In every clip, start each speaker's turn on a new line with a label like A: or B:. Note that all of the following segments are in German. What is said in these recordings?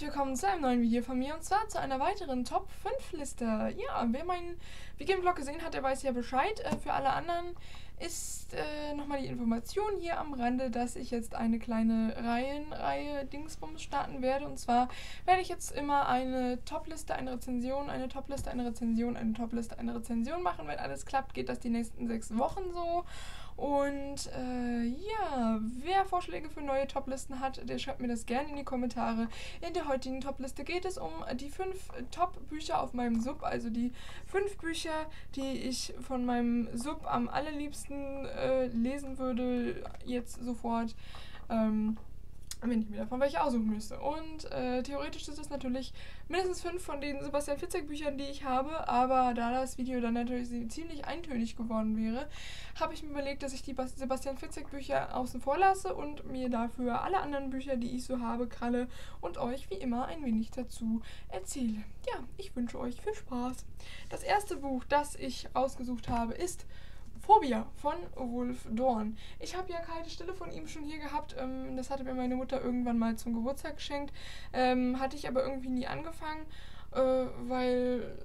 A: herzlich willkommen zu einem neuen Video von mir und zwar zu einer weiteren Top 5 Liste. Ja, wer meinen Weekend-Vlog gesehen hat, der weiß ja Bescheid. Äh, für alle anderen ist äh, nochmal die Information hier am Rande, dass ich jetzt eine kleine Reihenreihe Dingsbums starten werde. Und zwar werde ich jetzt immer eine Top-Liste, eine Rezension, eine Top-Liste, eine Rezension, eine Top-Liste, eine Rezension machen. Wenn alles klappt, geht das die nächsten sechs Wochen so. Und äh, ja, wer Vorschläge für neue Top-Listen hat, der schreibt mir das gerne in die Kommentare. In der heutigen Top-Liste geht es um die fünf Top-Bücher auf meinem Sub, also die fünf Bücher, die ich von meinem Sub am allerliebsten äh, lesen würde, jetzt sofort. Ähm, wenn ich mir davon welche aussuchen müsste. Und äh, theoretisch ist es natürlich mindestens fünf von den Sebastian Fitzek Büchern, die ich habe, aber da das Video dann natürlich ziemlich eintönig geworden wäre, habe ich mir überlegt, dass ich die Sebastian Fitzek Bücher außen vor lasse und mir dafür alle anderen Bücher, die ich so habe, kralle und euch wie immer ein wenig dazu erzähle. Ja, ich wünsche euch viel Spaß. Das erste Buch, das ich ausgesucht habe, ist Phobia von Wolf Dorn. Ich habe ja keine Stelle von ihm schon hier gehabt. Ähm, das hatte mir meine Mutter irgendwann mal zum Geburtstag geschenkt. Ähm, hatte ich aber irgendwie nie angefangen, äh, weil,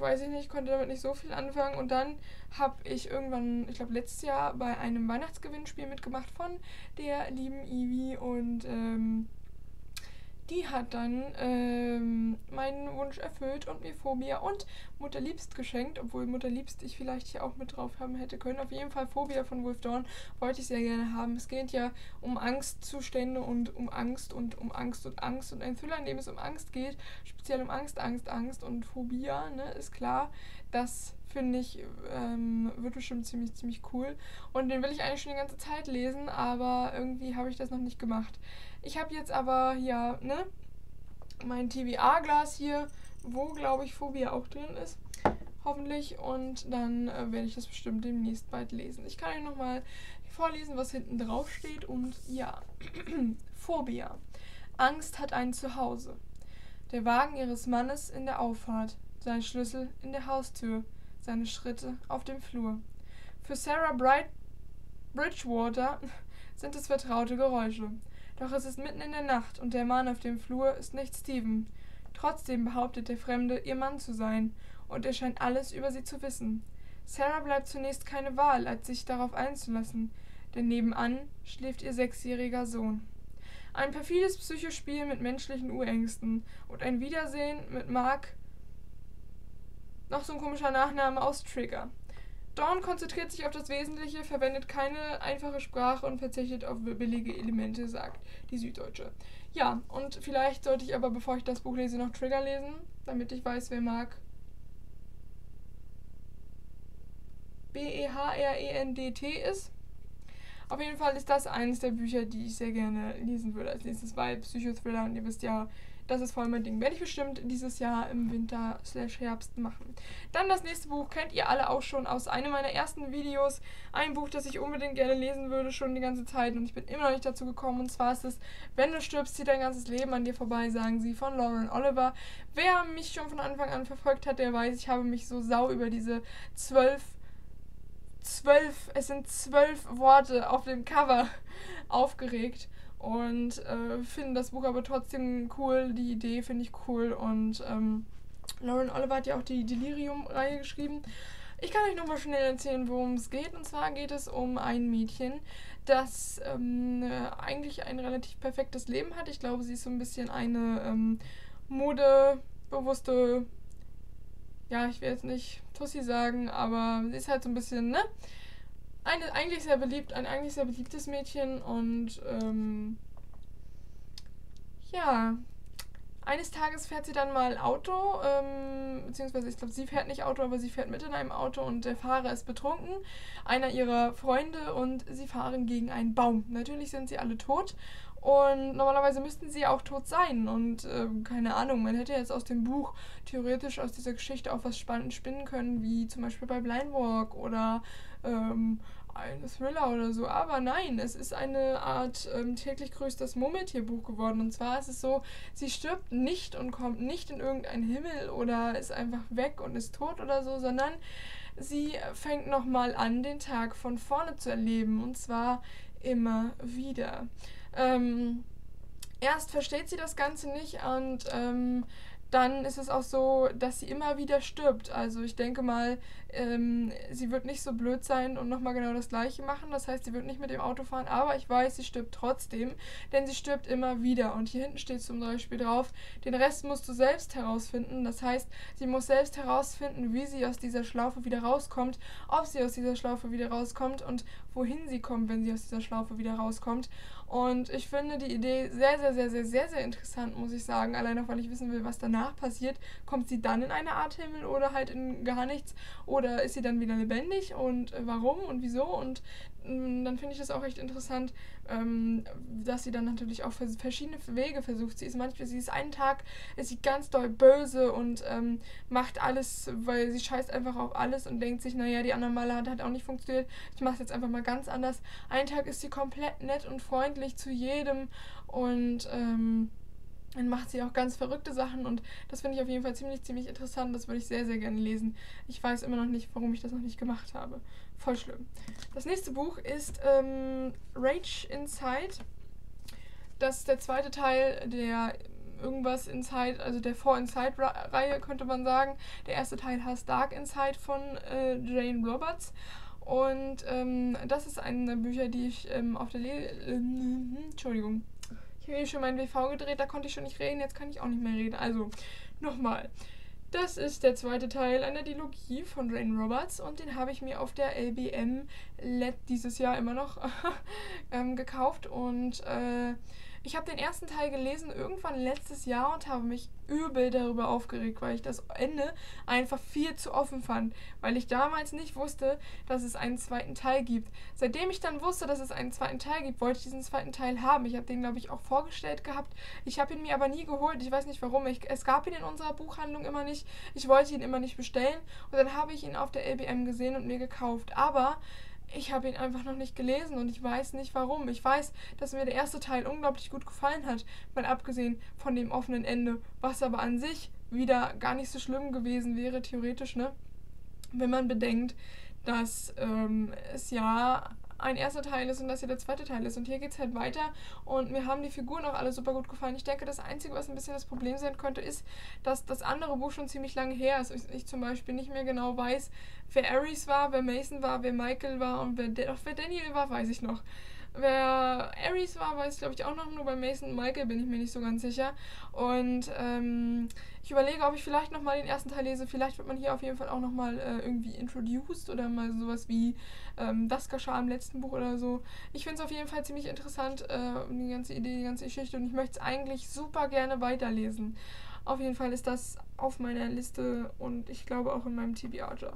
A: weiß ich nicht, konnte damit nicht so viel anfangen. Und dann habe ich irgendwann, ich glaube letztes Jahr, bei einem Weihnachtsgewinnspiel mitgemacht von der lieben Ivi und ähm, die hat dann ähm, meinen Wunsch erfüllt und mir Phobia und Mutterliebst geschenkt, obwohl Mutterliebst ich vielleicht hier auch mit drauf haben hätte können. Auf jeden Fall Phobia von Wolf Dawn wollte ich sehr gerne haben. Es geht ja um Angstzustände und um Angst und um Angst und Angst und ein Thriller, in dem es um Angst geht, speziell um Angst, Angst, Angst und Phobia, ne, ist klar. Das finde ich, ähm, wird bestimmt ziemlich, ziemlich cool. Und den will ich eigentlich schon die ganze Zeit lesen, aber irgendwie habe ich das noch nicht gemacht. Ich habe jetzt aber, ja, ne, mein TVA-Glas hier, wo, glaube ich, Phobia auch drin ist. Hoffentlich. Und dann äh, werde ich das bestimmt demnächst bald lesen. Ich kann euch nochmal vorlesen, was hinten drauf steht. Und ja, Phobia. Angst hat ein Zuhause. Der Wagen ihres Mannes in der Auffahrt, sein Schlüssel in der Haustür, seine Schritte auf dem Flur. Für Sarah Bright Bridgewater sind es vertraute Geräusche. Doch es ist mitten in der Nacht und der Mann auf dem Flur ist nicht Steven. Trotzdem behauptet der Fremde, ihr Mann zu sein, und er scheint alles über sie zu wissen. Sarah bleibt zunächst keine Wahl, als sich darauf einzulassen, denn nebenan schläft ihr sechsjähriger Sohn. Ein perfides Psychospiel mit menschlichen Urängsten und ein Wiedersehen mit Mark, noch so ein komischer Nachname aus Trigger. Dawn konzentriert sich auf das Wesentliche, verwendet keine einfache Sprache und verzichtet auf billige Elemente, sagt die Süddeutsche. Ja, und vielleicht sollte ich aber, bevor ich das Buch lese, noch Trigger lesen, damit ich weiß, wer mag. B-E-H-R-E-N-D-T ist. Auf jeden Fall ist das eines der Bücher, die ich sehr gerne lesen würde als nächstes, weil Psychothriller, und ihr wisst ja, das ist voll mein Ding. Werde ich bestimmt dieses Jahr im Winter slash Herbst machen. Dann das nächste Buch kennt ihr alle auch schon aus einem meiner ersten Videos. Ein Buch, das ich unbedingt gerne lesen würde, schon die ganze Zeit und ich bin immer noch nicht dazu gekommen. Und zwar ist es Wenn du stirbst, zieht dein ganzes Leben an dir vorbei, sagen sie, von Lauren Oliver. Wer mich schon von Anfang an verfolgt hat, der weiß, ich habe mich so sau über diese zwölf zwölf, es sind zwölf Worte auf dem Cover aufgeregt und äh, finde das Buch aber trotzdem cool. Die Idee finde ich cool und ähm, Lauren Oliver hat ja auch die Delirium-Reihe geschrieben. Ich kann euch nochmal schnell erzählen, worum es geht. Und zwar geht es um ein Mädchen, das ähm, eigentlich ein relativ perfektes Leben hat. Ich glaube, sie ist so ein bisschen eine ähm, modebewusste, ja, ich will jetzt nicht Tussi sagen, aber sie ist halt so ein bisschen, ne? Eine, eigentlich sehr beliebt, ein eigentlich sehr beliebtes Mädchen und ähm, ja, eines Tages fährt sie dann mal Auto, ähm, beziehungsweise ich glaube, sie fährt nicht Auto, aber sie fährt mit in einem Auto und der Fahrer ist betrunken, einer ihrer Freunde und sie fahren gegen einen Baum. Natürlich sind sie alle tot und normalerweise müssten sie auch tot sein und äh, keine Ahnung, man hätte jetzt aus dem Buch theoretisch aus dieser Geschichte auch was spannend spinnen können, wie zum Beispiel bei Blind Walk oder ähm, ein Thriller oder so. Aber nein, es ist eine Art ähm, täglich größtes Murmeltierbuch geworden. Und zwar ist es so, sie stirbt nicht und kommt nicht in irgendeinen Himmel oder ist einfach weg und ist tot oder so, sondern sie fängt nochmal an, den Tag von vorne zu erleben. Und zwar immer wieder. Ähm, erst versteht sie das Ganze nicht und ähm, dann ist es auch so, dass sie immer wieder stirbt. Also ich denke mal, ähm, sie wird nicht so blöd sein und nochmal genau das gleiche machen. Das heißt, sie wird nicht mit dem Auto fahren, aber ich weiß, sie stirbt trotzdem, denn sie stirbt immer wieder. Und hier hinten steht zum Beispiel drauf, den Rest musst du selbst herausfinden. Das heißt, sie muss selbst herausfinden, wie sie aus dieser Schlaufe wieder rauskommt, ob sie aus dieser Schlaufe wieder rauskommt und wohin sie kommt, wenn sie aus dieser Schlaufe wieder rauskommt. Und ich finde die Idee sehr, sehr, sehr, sehr, sehr, sehr interessant, muss ich sagen. Allein auch, weil ich wissen will, was danach passiert. Kommt sie dann in eine Art Himmel oder halt in gar nichts? Oder ist sie dann wieder lebendig? Und äh, warum und wieso? Und dann finde ich das auch echt interessant, ähm, dass sie dann natürlich auch verschiedene Wege versucht. Sie ist manchmal, sie ist einen Tag, ist sie ganz doll böse und ähm, macht alles, weil sie scheißt einfach auf alles und denkt sich, naja, die anderen Male hat halt auch nicht funktioniert. Ich mache es jetzt einfach mal ganz anders. Einen Tag ist sie komplett nett und freundlich freundlich zu jedem und ähm, dann macht sie auch ganz verrückte Sachen und das finde ich auf jeden Fall ziemlich, ziemlich interessant. Das würde ich sehr, sehr gerne lesen. Ich weiß immer noch nicht, warum ich das noch nicht gemacht habe. Voll schlimm. Das nächste Buch ist ähm, Rage Inside. Das ist der zweite Teil der irgendwas Inside, also der For Inside-Reihe könnte man sagen. Der erste Teil heißt Dark Inside von äh, Jane Roberts. Und ähm, das ist eine der Bücher, die ich ähm, auf der Le äh, Entschuldigung. Ich habe eben schon meinen WV gedreht, da konnte ich schon nicht reden, jetzt kann ich auch nicht mehr reden. Also, nochmal. Das ist der zweite Teil einer Dilogie von Jane Roberts und den habe ich mir auf der LBM dieses Jahr immer noch ähm, gekauft und äh, ich habe den ersten Teil gelesen irgendwann letztes Jahr und habe mich übel darüber aufgeregt, weil ich das Ende einfach viel zu offen fand, weil ich damals nicht wusste, dass es einen zweiten Teil gibt. Seitdem ich dann wusste, dass es einen zweiten Teil gibt, wollte ich diesen zweiten Teil haben. Ich habe den, glaube ich, auch vorgestellt gehabt. Ich habe ihn mir aber nie geholt. Ich weiß nicht warum. Ich, es gab ihn in unserer Buchhandlung immer nicht. Ich wollte ihn immer nicht bestellen und dann habe ich ihn auf der LBM gesehen und mir gekauft. Aber ich habe ihn einfach noch nicht gelesen und ich weiß nicht warum. Ich weiß, dass mir der erste Teil unglaublich gut gefallen hat, mal abgesehen von dem offenen Ende, was aber an sich wieder gar nicht so schlimm gewesen wäre, theoretisch, ne? Wenn man bedenkt, dass ähm, es ja ein erster Teil ist und das hier der zweite Teil ist. Und hier geht es halt weiter und mir haben die Figuren auch alle super gut gefallen. Ich denke, das Einzige, was ein bisschen das Problem sein könnte, ist, dass das andere Buch schon ziemlich lange her ist. Ich, ich zum Beispiel nicht mehr genau weiß, wer Ares war, wer Mason war, wer Michael war und wer, doch, wer Daniel war, weiß ich noch. Wer Ares war, weiß glaube ich auch noch, nur bei Mason Michael bin ich mir nicht so ganz sicher. Und ähm, ich überlege, ob ich vielleicht nochmal den ersten Teil lese. Vielleicht wird man hier auf jeden Fall auch nochmal äh, irgendwie introduced oder mal sowas wie ähm, das geschah im letzten Buch oder so. Ich finde es auf jeden Fall ziemlich interessant, äh, die ganze Idee, die ganze Geschichte und ich möchte es eigentlich super gerne weiterlesen. Auf jeden Fall ist das auf meiner Liste und ich glaube auch in meinem TBR-Jar.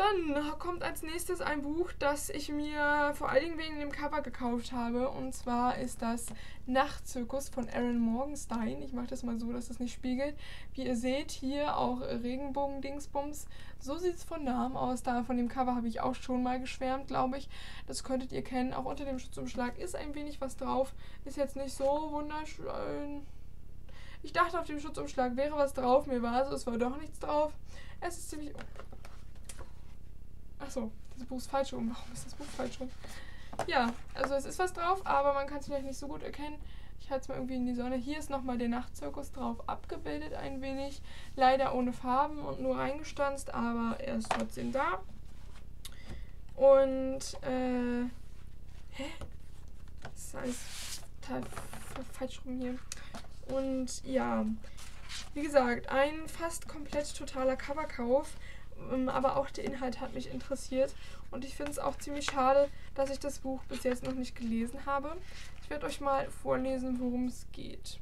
A: Dann kommt als nächstes ein Buch, das ich mir vor allen Dingen wegen dem Cover gekauft habe. Und zwar ist das Nachtzirkus von Aaron Morgenstein. Ich mache das mal so, dass es nicht spiegelt. Wie ihr seht, hier auch Regenbogen-Dingsbums. So sieht es von Namen aus. Da von dem Cover habe ich auch schon mal geschwärmt, glaube ich. Das könntet ihr kennen. Auch unter dem Schutzumschlag ist ein wenig was drauf. Ist jetzt nicht so wunderschön. Ich dachte, auf dem Schutzumschlag wäre was drauf. Mir war so, es war doch nichts drauf. Es ist ziemlich Achso, das Buch ist falsch rum. Warum ist das Buch falsch rum? Ja, also es ist was drauf, aber man kann es vielleicht nicht so gut erkennen. Ich halte es mal irgendwie in die Sonne. Hier ist nochmal der Nachtzirkus drauf abgebildet ein wenig. Leider ohne Farben und nur reingestanzt, aber er ist trotzdem da. Und, äh, hä? Das heißt total falsch rum hier. Und ja, wie gesagt, ein fast komplett totaler Coverkauf. Ähm, aber auch der Inhalt hat mich interessiert. Und ich finde es auch ziemlich schade, dass ich das Buch bis jetzt noch nicht gelesen habe. Ich werde euch mal vorlesen, worum es geht.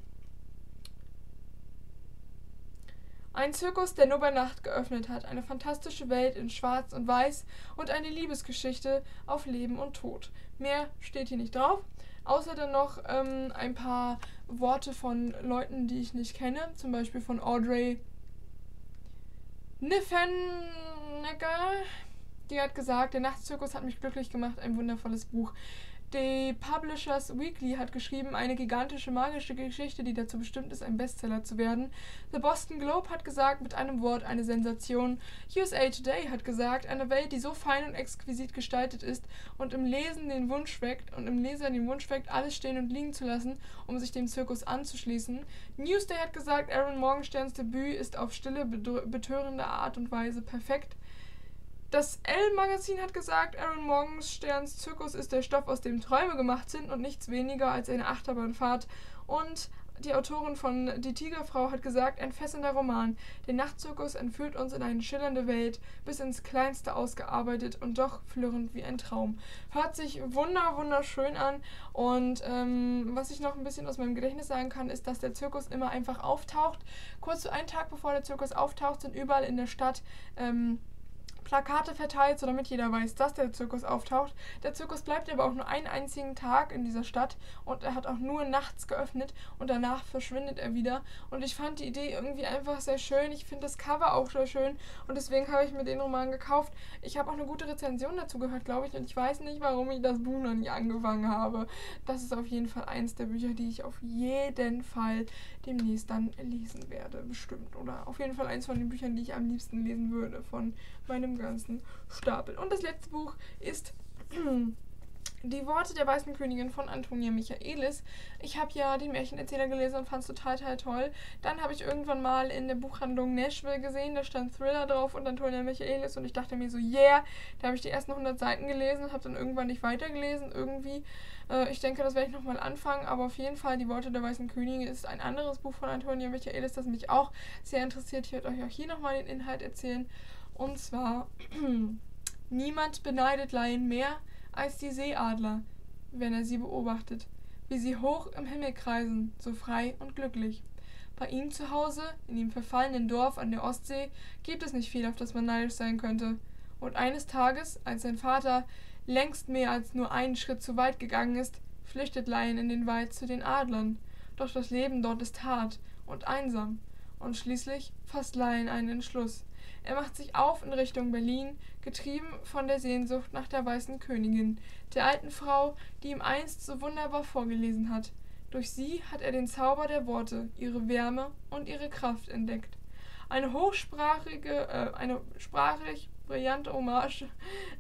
A: Ein Zirkus, der nur bei Nacht geöffnet hat, eine fantastische Welt in Schwarz und Weiß und eine Liebesgeschichte auf Leben und Tod. Mehr steht hier nicht drauf, außer dann noch ähm, ein paar Worte von Leuten, die ich nicht kenne, zum Beispiel von Audrey Niffenegger, die hat gesagt, der Nachtzirkus hat mich glücklich gemacht, ein wundervolles Buch. Die Publishers Weekly hat geschrieben, eine gigantische magische Geschichte, die dazu bestimmt ist, ein Bestseller zu werden. The Boston Globe hat gesagt, mit einem Wort eine Sensation. USA Today hat gesagt, eine Welt, die so fein und exquisit gestaltet ist und im Lesen den Wunsch weckt und im Leser den Wunsch weckt, alles stehen und liegen zu lassen, um sich dem Zirkus anzuschließen. Newsday hat gesagt, Aaron Morgensterns Debüt ist auf stille, betörende Art und Weise perfekt. Das L-Magazin hat gesagt, Aaron Morgensterns Zirkus ist der Stoff, aus dem Träume gemacht sind und nichts weniger als eine Achterbahnfahrt. Und die Autorin von Die Tigerfrau hat gesagt, ein fesselnder Roman. Der Nachtzirkus entführt uns in eine schillernde Welt, bis ins Kleinste ausgearbeitet und doch flirrend wie ein Traum. Hört sich wunder, wunderschön an. Und ähm, was ich noch ein bisschen aus meinem Gedächtnis sagen kann, ist, dass der Zirkus immer einfach auftaucht. Kurz zu einem Tag bevor der Zirkus auftaucht, sind überall in der Stadt ähm, Plakate verteilt, so damit jeder weiß, dass der Zirkus auftaucht. Der Zirkus bleibt aber auch nur einen einzigen Tag in dieser Stadt und er hat auch nur nachts geöffnet und danach verschwindet er wieder. Und ich fand die Idee irgendwie einfach sehr schön. Ich finde das Cover auch sehr schön und deswegen habe ich mir den Roman gekauft. Ich habe auch eine gute Rezension dazu gehört, glaube ich, und ich weiß nicht, warum ich das Buch noch nie angefangen habe. Das ist auf jeden Fall eins der Bücher, die ich auf jeden Fall demnächst dann lesen werde, bestimmt. Oder auf jeden Fall eins von den Büchern, die ich am liebsten lesen würde von meinem ganzen Stapel. Und das letzte Buch ist Die Worte der Weißen Königin von Antonia Michaelis. Ich habe ja den Märchenerzähler gelesen und fand es total, total toll. Dann habe ich irgendwann mal in der Buchhandlung Nashville gesehen, da stand Thriller drauf und Antonia Michaelis und ich dachte mir so, yeah, da habe ich die ersten 100 Seiten gelesen und habe dann irgendwann nicht weitergelesen irgendwie. Äh, ich denke, das werde ich nochmal anfangen, aber auf jeden Fall Die Worte der Weißen Königin ist ein anderes Buch von Antonia Michaelis, das mich auch sehr interessiert. Ich werde euch auch hier nochmal den Inhalt erzählen. Und zwar, niemand beneidet Laien mehr als die Seeadler, wenn er sie beobachtet, wie sie hoch im Himmel kreisen, so frei und glücklich. Bei ihm zu Hause, in dem verfallenen Dorf an der Ostsee, gibt es nicht viel, auf das man neidisch sein könnte. Und eines Tages, als sein Vater längst mehr als nur einen Schritt zu weit gegangen ist, flüchtet Lion in den Wald zu den Adlern. Doch das Leben dort ist hart und einsam. Und schließlich fasst Lion einen Entschluss. Er macht sich auf in Richtung Berlin, getrieben von der Sehnsucht nach der weißen Königin, der alten Frau, die ihm einst so wunderbar vorgelesen hat. Durch sie hat er den Zauber der Worte, ihre Wärme und ihre Kraft entdeckt. Eine hochsprachige, äh, eine sprachlich brillante Hommage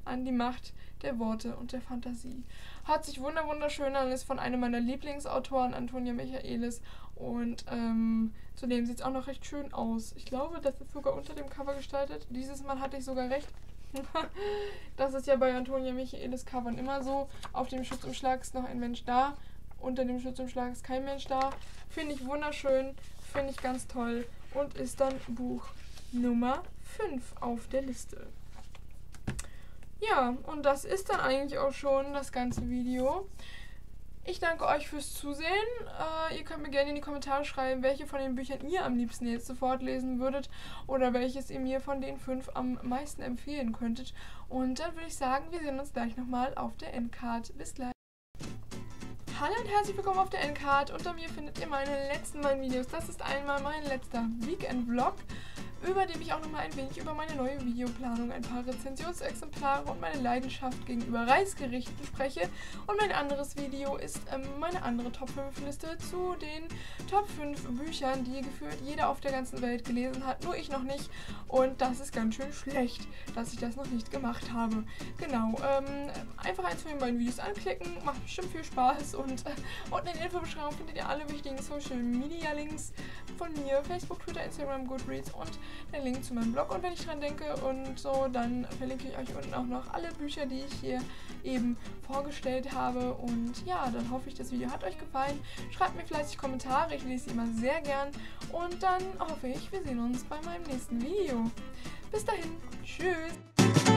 A: an die Macht der Worte und der Fantasie. Hat sich wunderschön an, ist von einem meiner Lieblingsautoren, Antonia Michaelis. Und ähm, zudem sieht es auch noch recht schön aus. Ich glaube, das ist sogar unter dem Cover gestaltet. Dieses Mal hatte ich sogar recht. das ist ja bei Antonia Michaelis Covern immer so. Auf dem Schutzumschlag ist noch ein Mensch da. Unter dem Schutzumschlag ist kein Mensch da. Finde ich wunderschön. Finde ich ganz toll. Und ist dann Buch Nummer 5 auf der Liste. Ja, und das ist dann eigentlich auch schon das ganze Video. Ich danke euch fürs Zusehen. Äh, ihr könnt mir gerne in die Kommentare schreiben, welche von den Büchern ihr am liebsten jetzt sofort lesen würdet oder welches ihr mir von den fünf am meisten empfehlen könntet. Und dann würde ich sagen, wir sehen uns gleich nochmal auf der Endcard. Bis gleich. Hallo und herzlich willkommen auf der Endcard. Unter mir findet ihr meine letzten beiden Videos. Das ist einmal mein letzter Weekend-Vlog über dem ich auch nochmal ein wenig über meine neue Videoplanung, ein paar Rezensionsexemplare und meine Leidenschaft gegenüber Reisgerichten spreche. Und mein anderes Video ist ähm, meine andere Top 5 Liste zu den Top 5 Büchern, die gefühlt jeder auf der ganzen Welt gelesen hat, nur ich noch nicht. Und das ist ganz schön schlecht, dass ich das noch nicht gemacht habe. Genau, ähm, einfach eins von den beiden Videos anklicken, macht bestimmt viel Spaß und äh, unten in der Infobeschreibung findet ihr alle wichtigen Social Media Links von mir, Facebook, Twitter, Instagram, Goodreads und den Link zu meinem Blog. Und wenn ich dran denke und so, dann verlinke ich euch unten auch noch alle Bücher, die ich hier eben vorgestellt habe. Und ja, dann hoffe ich, das Video hat euch gefallen. Schreibt mir fleißig Kommentare, ich lese sie immer sehr gern. Und dann hoffe ich, wir sehen uns bei meinem nächsten Video. Bis dahin, tschüss!